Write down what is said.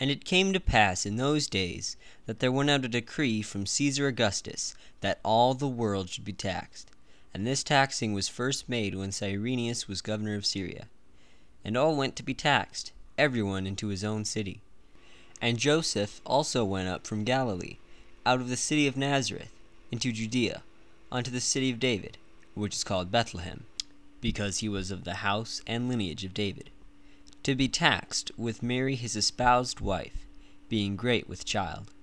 And it came to pass in those days that there went out a decree from Caesar Augustus that all the world should be taxed. And this taxing was first made when Cyrenius was governor of Syria. And all went to be taxed, every one into his own city. And Joseph also went up from Galilee, out of the city of Nazareth, into Judea, unto the city of David, which is called Bethlehem, because he was of the house and lineage of David, to be taxed with Mary his espoused wife, being great with child.